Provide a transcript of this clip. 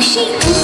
she